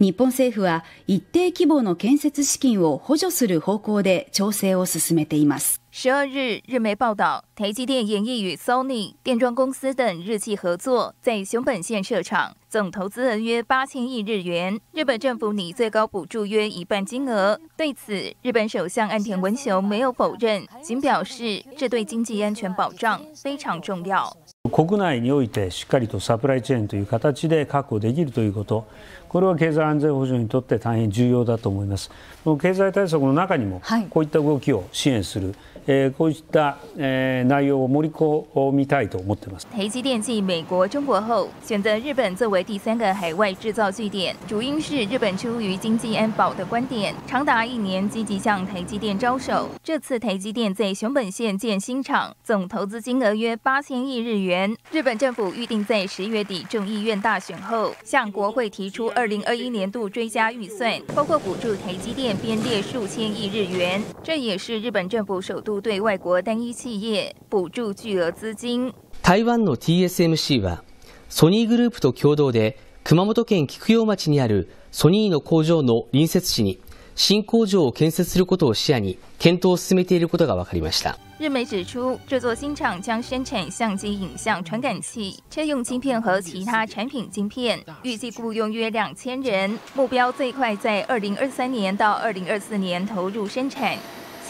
日本政府は一定規模の建設資金を補助する方向で調整を進めています。十二日，日媒报道，台积电研议与 Sony 电装公司等日企合作，在熊本县设厂，总投资额约八千亿日元。日本政府拟最高补助约一半金额。对此，日本首相岸田文雄没有否认，仅表示这对经济安全保障非常重要。 国内においてしっかりとサプライチェーンという形で確保できるということ、これは経済安全保障にとって大変重要だと思います。この経済対策の中にもこういった動きを支援する。えこういった、え内容を盛り込みたいと思っています。台积电继美国、中国后，选择日本作为第三个海外制造据点，主因是日本出于经济安保的观点，长达一年积极向台积电招手。这次台积电在熊本县建新厂，总投资金额约八千亿日元。日本政府预定在十月底众议院大选后，向国会提出二零二一年度追加预算，包括补助台积電编列数千亿日元。这也是日本政府首度。 对外国单一企业补助巨额资金。台湾の TSMC はソニーグループと共同で熊本県菊陽町にあるソニーの工場の隣接地に新工場を建設することを視野に検討を進めていることが分かりました。日媒指出，这座新厂将生产相机影像传感器、车用晶片和其他产品晶片，预计雇佣约两千人，目标最快在二零二三年到二零二四年投入生产。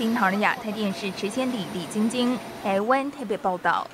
新唐人亚太电视池千里、李晶晶台湾特别报道。